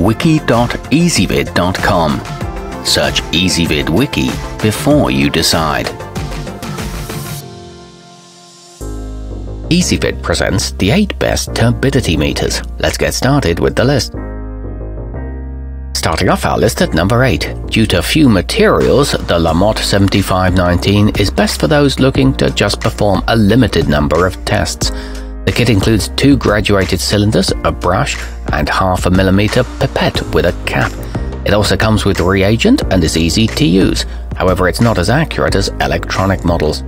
wiki.ezvid.com. Search Ezvid Wiki before you decide. Ezvid presents the 8 best turbidity meters. Let's get started with the list. Starting off our list at number 8. Due to few materials, the Lamotte 7519 is best for those looking to just perform a limited number of tests. The kit includes two graduated cylinders, a brush, and half a millimeter pipette with a cap. It also comes with reagent and is easy to use, however it's not as accurate as electronic models.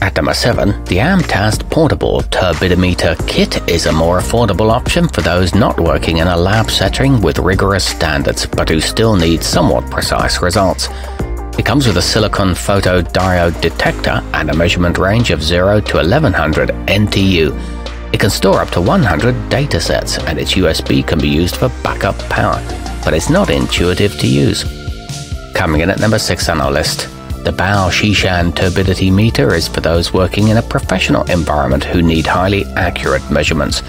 At number 7, the Amtast Portable Turbidimeter Kit is a more affordable option for those not working in a lab setting with rigorous standards but who still need somewhat precise results. It comes with a silicon photodiode detector and a measurement range of 0 to 1100 NTU. It can store up to 100 datasets and its USB can be used for backup power, but it's not intuitive to use. Coming in at number 6 on our list, the Baoshishan turbidity meter is for those working in a professional environment who need highly accurate measurements.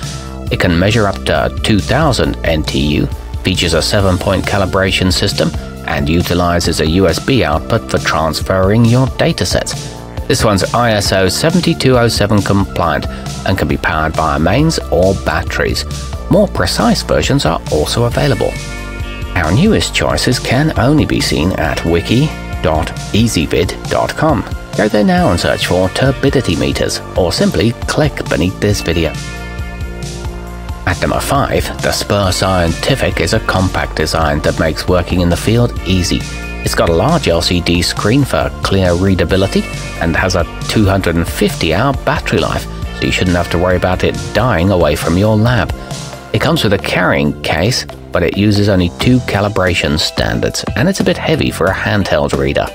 It can measure up to 2000 NTU, features a 7-point calibration system, and utilizes a USB output for transferring your datasets. This one's ISO 7207 compliant and can be powered by mains or batteries. More precise versions are also available. Our newest choices can only be seen at wiki www.ezvid.com. Go there now and search for turbidity meters, or simply click beneath this video. At number 5, the Sper Scientific is a compact design that makes working in the field easy. It's got a large LCD screen for clear readability and has a 250 hour battery life, so you shouldn't have to worry about it dying away from your lab. It comes with a carrying case but it uses only two calibration standards, and it's a bit heavy for a handheld reader.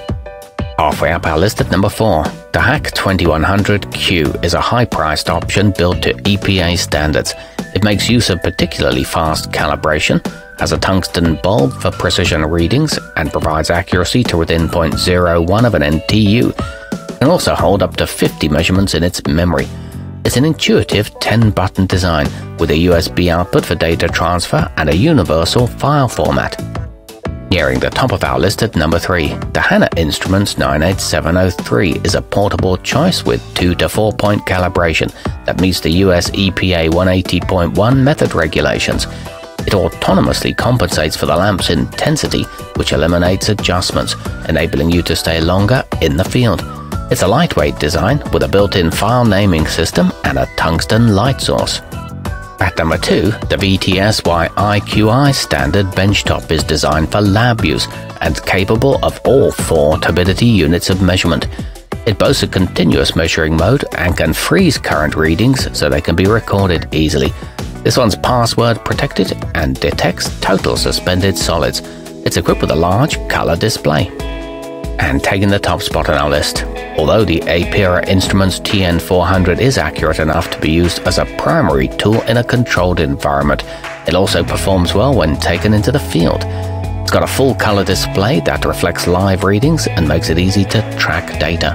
Halfway up our list at number 4, the Hach 2100Q is a high-priced option built to EPA standards. It makes use of particularly fast calibration, has a tungsten bulb for precision readings, and provides accuracy to within 0.01 of an NTU. It can also hold up to 50 measurements in its memory. It's an intuitive 10-button design with a USB output for data transfer and a universal file format. Nearing the top of our list at number 3, the Hanna Instruments 98703 is a portable choice with 2 to 4 point calibration that meets the US EPA 180.1 method regulations. It autonomously compensates for the lamp's intensity, which eliminates adjustments, enabling you to stay longer in the field. It's a lightweight design with a built-in file naming system and a tungsten light source. At number 2, the VTSYIQI standard benchtop is designed for lab use and capable of all four turbidity units of measurement. It boasts a continuous measuring mode and can freeze current readings so they can be recorded easily. This one's password protected and detects total suspended solids. It's equipped with a large color display and taking the top spot on our list. Although the Apera Instruments TN400 is accurate enough to be used as a primary tool in a controlled environment, it also performs well when taken into the field. It's got a full color display that reflects live readings and makes it easy to track data.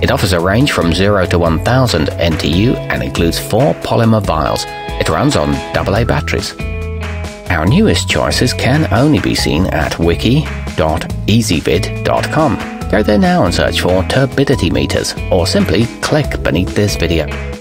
It offers a range from 0 to 1000 NTU and includes four polymer vials. It runs on AA batteries. Our newest choices can only be seen at wiki.ezvid.com. Go there now and search for turbidity meters, or simply click beneath this video.